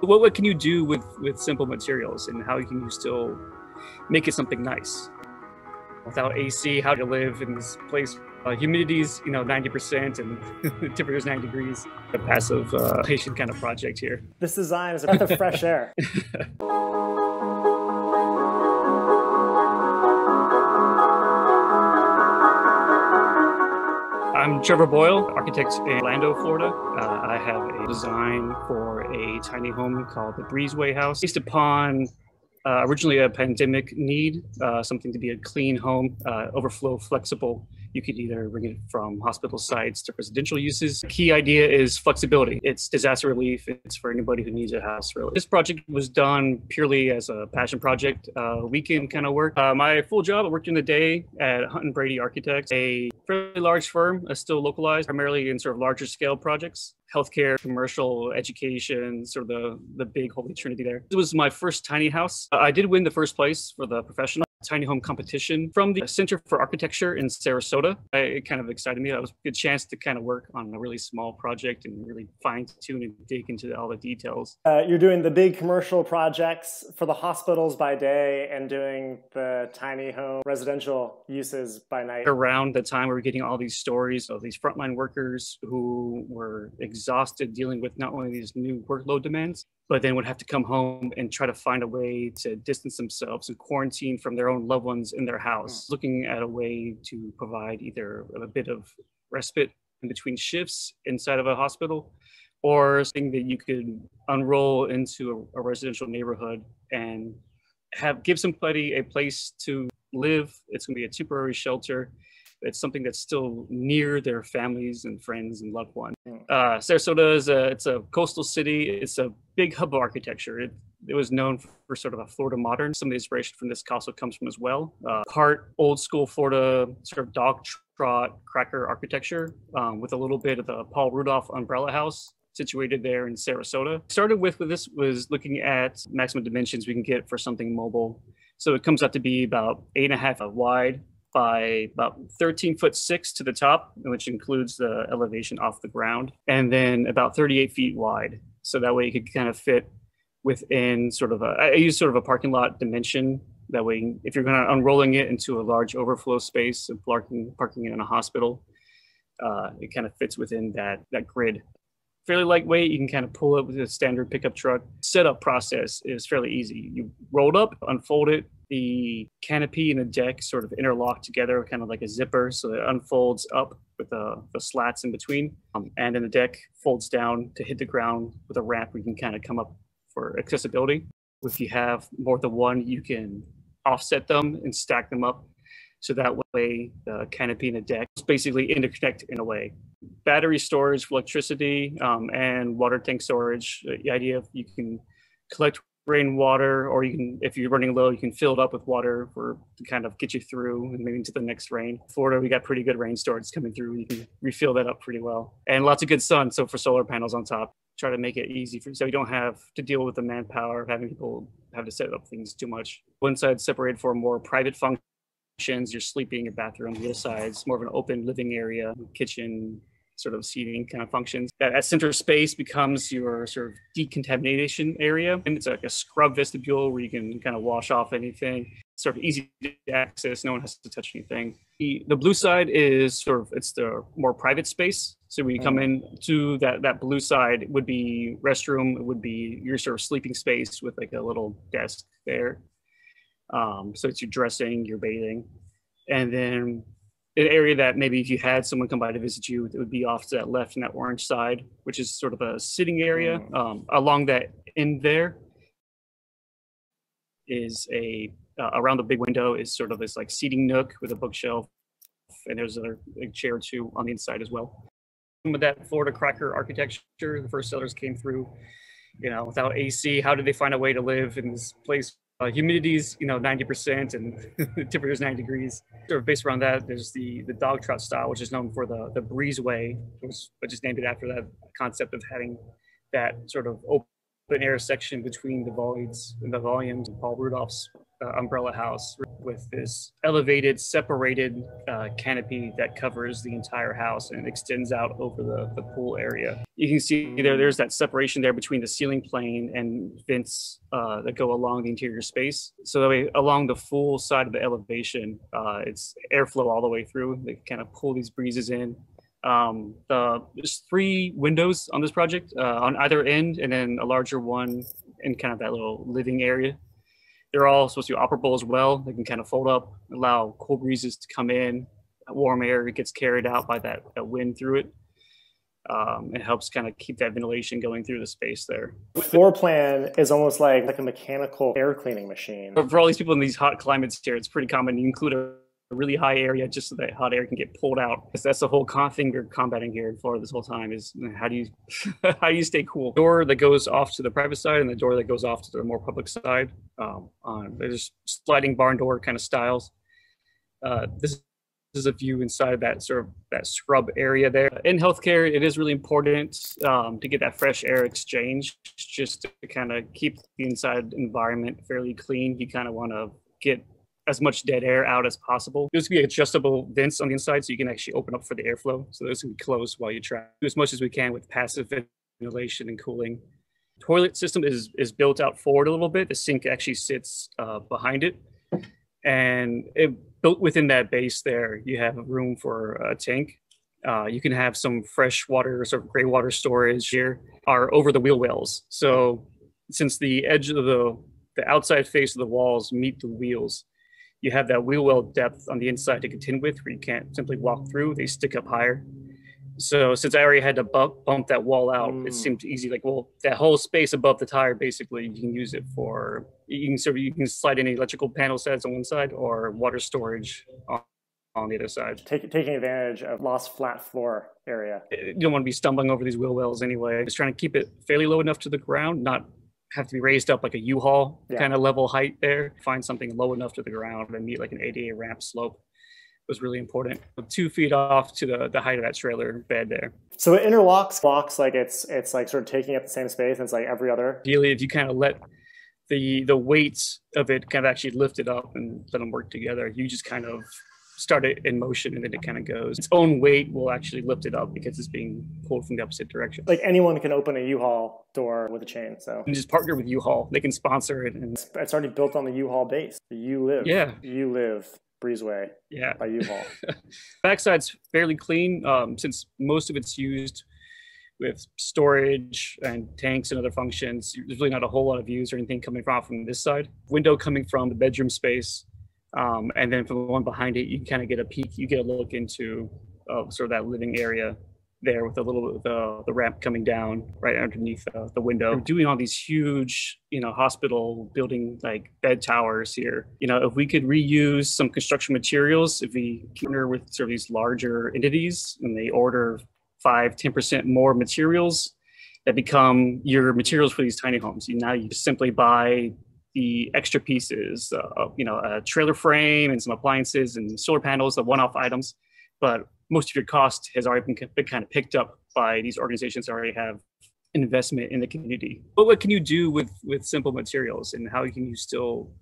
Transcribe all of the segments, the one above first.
What, what can you do with, with simple materials and how can you still make it something nice? Without AC, how to live in this place uh, humidity's you know 90% and the temperature's 9 degrees. A passive uh, patient kind of project here. This design is a breath of fresh air. I'm Trevor Boyle, architect in Orlando, Florida. Uh, I have a design for a tiny home called the Breezeway House, based upon uh, originally a pandemic need, uh, something to be a clean home, uh, overflow flexible you could either bring it from hospital sites to residential uses. The key idea is flexibility. It's disaster relief. It's for anybody who needs a house, really. This project was done purely as a passion project, uh, weekend kind of work. Uh, my full job, I worked in the day at HuntonBrady Architects, a fairly large firm, uh, still localized, primarily in sort of larger scale projects healthcare, commercial, education, sort of the, the big holy trinity there. It was my first tiny house. I did win the first place for the professional tiny home competition from the Center for Architecture in Sarasota. I, it kind of excited me. That was a good chance to kind of work on a really small project and really fine tune and dig into all the details. Uh, you're doing the big commercial projects for the hospitals by day and doing the tiny home residential uses by night. Around the time we were getting all these stories of these frontline workers who were exhausted dealing with not only these new workload demands, but then would have to come home and try to find a way to distance themselves and quarantine from their own loved ones in their house, mm. looking at a way to provide either a bit of respite in between shifts inside of a hospital or something that you could unroll into a, a residential neighborhood and have give somebody a place to live. It's going to be a temporary shelter it's something that's still near their families and friends and loved ones. Hmm. Uh, Sarasota is a it's a coastal city. It's a big hub of architecture. It, it was known for sort of a Florida modern. Some of the inspiration from this castle comes from as well. Uh, part old school Florida sort of dog trot cracker architecture um, with a little bit of the Paul Rudolph umbrella house situated there in Sarasota. Started with, with this was looking at maximum dimensions we can get for something mobile. So it comes out to be about eight and a half wide by about 13 foot six to the top, which includes the elevation off the ground, and then about 38 feet wide. So that way you could kind of fit within sort of a, I use sort of a parking lot dimension. That way, if you're going to unrolling it into a large overflow space of parking, parking it in a hospital, uh, it kind of fits within that, that grid fairly lightweight. You can kind of pull it with a standard pickup truck. Setup process is fairly easy. You roll it up, unfold it. The canopy and the deck sort of interlock together, kind of like a zipper, so it unfolds up with the, the slats in between. Um, and then the deck folds down to hit the ground with a ramp where you can kind of come up for accessibility. If you have more than one, you can offset them and stack them up so that way the canopy and the deck is basically interconnect in a way battery storage for electricity um, and water tank storage. The idea of you can collect rainwater, or you can, if you're running low, you can fill it up with water for to kind of get you through and maybe into the next rain. Florida, we got pretty good rain storage coming through. You can refill that up pretty well, and lots of good sun. So for solar panels on top, try to make it easy for so you don't have to deal with the manpower of having people have to set up things too much. One side separated for more private functions. You're sleeping, your bathroom. The other side's more of an open living area, kitchen, sort of seating kind of functions. That, that center space becomes your sort of decontamination area. And it's like a scrub vestibule where you can kind of wash off anything. Sort of easy to access. No one has to touch anything. The, the blue side is sort of, it's the more private space. So when you come mm. in to that, that blue side, it would be restroom. It would be your sort of sleeping space with like a little desk there. Um, so it's your dressing, your bathing. And then an area that maybe if you had someone come by to visit you, it would be off to that left and that orange side, which is sort of a sitting area. Mm. Um, along that end there is a uh, around the big window is sort of this like seating nook with a bookshelf, and there's a, a chair or two on the inside as well. Some of that Florida cracker architecture, the first settlers came through, you know, without AC. How did they find a way to live in this place uh, humidity's you know 90% and the temperature is 9 degrees. Sort of based around that, there's the the dog trot style, which is known for the the breezeway, which I just named it after that concept of having that sort of open air section between the voids and the volumes. Paul Rudolph's uh, umbrella house with this elevated, separated uh, canopy that covers the entire house and extends out over the, the pool area. You can see there, there's that separation there between the ceiling plane and vents uh, that go along the interior space. So that way, along the full side of the elevation, uh, it's airflow all the way through. They kind of pull these breezes in. Um, there's three windows on this project uh, on either end, and then a larger one in kind of that little living area they're all supposed to be operable as well. They can kind of fold up, allow cool breezes to come in, warm air gets carried out by that, that wind through it. Um, it helps kind of keep that ventilation going through the space there. Floor plan is almost like like a mechanical air cleaning machine. But for all these people in these hot climates here, it's pretty common. You include a really high area just so that hot air can get pulled out. Because that's the whole con thing you're combating here in Florida this whole time is how do you how do you stay cool? Door that goes off to the private side and the door that goes off to the more public side. Um, on there's sliding barn door kind of styles. Uh, this is a view inside that sort of that scrub area there. In healthcare, it is really important um, to get that fresh air exchange, just to kind of keep the inside environment fairly clean. You kind of want to get as much dead air out as possible. There's going to be adjustable vents on the inside so you can actually open up for the airflow. So those can be closed while you try. Do as much as we can with passive ventilation and cooling. Toilet system is, is built out forward a little bit. The sink actually sits uh, behind it. And it built within that base there, you have room for a tank. Uh, you can have some fresh water, sort of gray water storage here, are over the wheel wells. So since the edge of the the outside face of the walls meet the wheels, you have that wheel well depth on the inside to contend with where you can't simply walk through. They stick up higher. So since I already had to bump, bump that wall out, mm. it seemed easy. Like, well, that whole space above the tire, basically, you can use it for, you can sort of, you can slide any electrical panel sets on one side or water storage on, on the other side. Take, taking advantage of lost flat floor area. You don't want to be stumbling over these wheel wells anyway. Just trying to keep it fairly low enough to the ground, not have to be raised up like a U-Haul yeah. kind of level height there. Find something low enough to the ground and meet like an ADA ramp slope was really important. Two feet off to the, the height of that trailer bed there. So it interlocks blocks like it's it's like sort of taking up the same space and it's like every other. Ideally, if you kind of let the the weights of it kind of actually lift it up and let them work together, you just kind of start it in motion and then it kind of goes. Its own weight will actually lift it up because it's being pulled from the opposite direction. Like anyone can open a U-Haul door with a chain. So and just partner with U-Haul. They can sponsor it. And it's already built on the U-Haul base. You live. Yeah. You live. Breezeway. Yeah. By U-Haul. Backside's fairly clean um, since most of it's used with storage and tanks and other functions. There's really not a whole lot of views or anything coming from from this side. Window coming from the bedroom space um, and then from the one behind it, you kind of get a peek, you get a look into uh, sort of that living area there with a little the the ramp coming down right underneath uh, the window. We're doing all these huge, you know, hospital building like bed towers here. You know, if we could reuse some construction materials, if we partner with sort of these larger entities and they order five, 10% more materials that become your materials for these tiny homes. You now you simply buy the extra pieces, uh, you know, a trailer frame and some appliances and solar panels, the one-off items. But most of your cost has already been, been kind of picked up by these organizations that already have investment in the community. But what can you do with with simple materials, and how can you still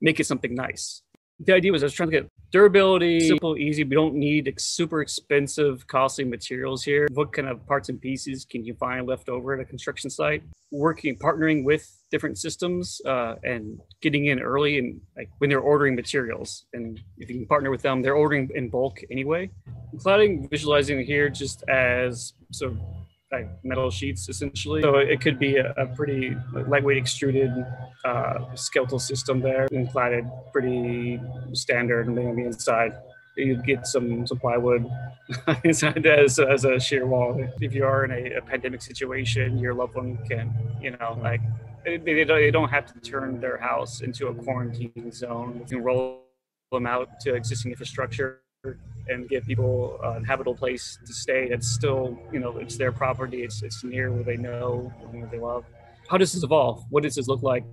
make it something nice? The idea was I was trying to get durability, simple, easy. We don't need super expensive, costly materials here. What kind of parts and pieces can you find left over at a construction site? Working, partnering with different systems uh, and getting in early and like when they're ordering materials. And if you can partner with them, they're ordering in bulk anyway. Cladding, visualizing here just as sort of like metal sheets essentially. So it could be a, a pretty lightweight extruded uh, skeletal system there and cladded pretty standard and on the inside. You'd get some, some plywood inside as, as a shear wall. If you are in a, a pandemic situation, your loved one can, you know, like they, they don't have to turn their house into a quarantine zone. You can roll them out to existing infrastructure and give people a habitable place to stay. It's still, you know, it's their property. It's it's near where they know and where they love. How does this evolve? What does this look like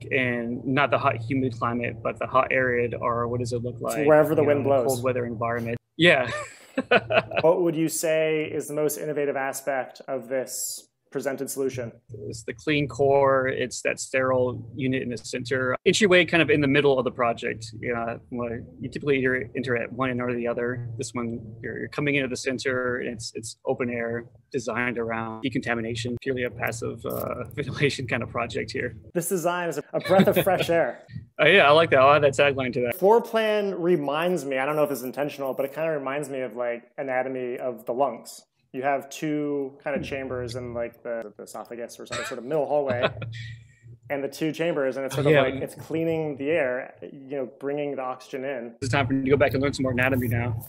in not the hot, humid climate, but the hot, arid, or what does it look like wherever the wind know, blows? Cold weather environment. Yeah. what would you say is the most innovative aspect of this presented solution? It's the clean core. It's that sterile unit in the center. Entryway kind of in the middle of the project. Yeah, you typically either enter at one end or the other. This one, you're, you're coming into the center. it's it's open air, designed around decontamination. Purely a passive uh, ventilation kind of project here. This design is a breath of fresh air. Oh yeah, I like that. I'll add that tagline to that. Floor plan reminds me. I don't know if it's intentional, but it kind of reminds me of like anatomy of the lungs you have two kind of chambers in like the, the esophagus or some sort of middle hallway and the two chambers and it's sort of yeah. like it's cleaning the air you know bringing the oxygen in. It's time for me to go back and learn some more anatomy now.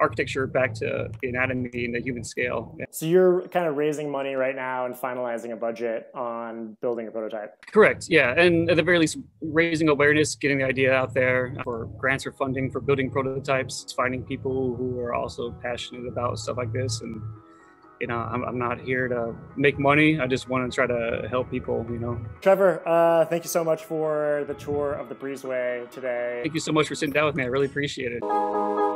Architecture back to the anatomy and the human scale. Yeah. so you're kind of raising money right now and finalizing a budget on building a prototype. Correct yeah. And at the very least raising awareness getting the idea out there for grants or funding for building prototypes finding people who are also passionate about stuff like this and you know, I'm, I'm not here to make money. I just want to try to help people, you know. Trevor, uh, thank you so much for the tour of the Breezeway today. Thank you so much for sitting down with me. I really appreciate it.